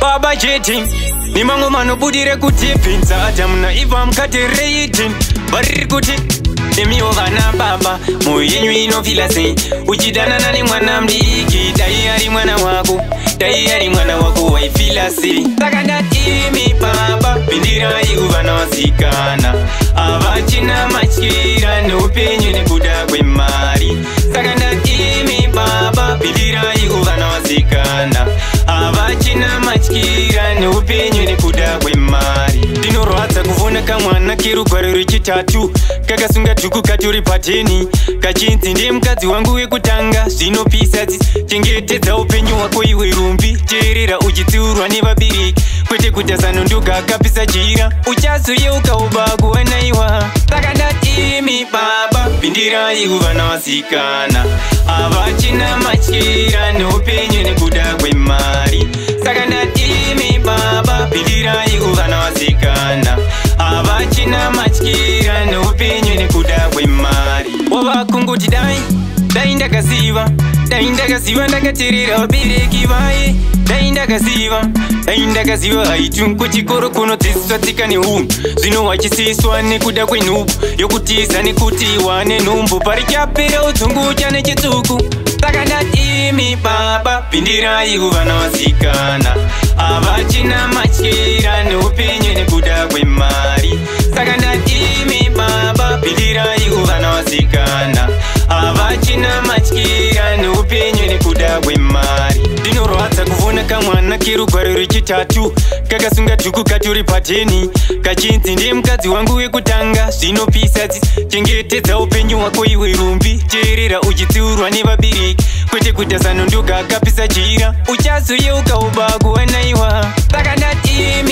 baba jetin nemamwe manobudire kutipi dzaata muna ibva mukati reitin variri kuti nemiwo vana baba mwoyo yenyu inofila sei uchidanana nemwana mdiki dai ari mwana wako dai ari mwana wako waifila sei saka ndatimi baba bindirai kuvana vazikana havachina matyira neupenyu ne neupenyu nekuda kwemari ndinorwadza kuvona kamwana kerugwaro rechitatu kakasunga dhuku katori pateni kachinzi ndemukadzi wangu wekutanga zvinopisa chengetedza upenyu wako iwe rumbi teerera uchitsiurwa nevabereki kwete kutasanondoga akapisa jira uchazoyeuka uba kuwanaiwa saka ndatimi baba bindirai kuvana vasikana havachina matyira neupenyu neku ndangoti dai dai ndakaziva dai ndakaziva ndakateerera vabereki vai dai ndakaziva dai ndakaziva haitu kuchikoro kunodzidziswa tsika neumu zvino wachisiyiswa nekuda kwenhubu yokutiza nekuti wane nhumbu pari chapera udzunguucha nechitsuku saka ndatimi baba pindirai kuvana vasikana havachina matyera neupenyu nekuda kwemari kachiri gore rechitatu kakasungadhuku katori pateni kachinzi ndee mukadzi wangu wekutanga zvinopisa chengetedza upenyu wako iwe rumbi teerera uchitsiurwa nevabereki kwete kutasanondoga akapisa jira uchazoyeukaubaa kuwanaiwa sakanatim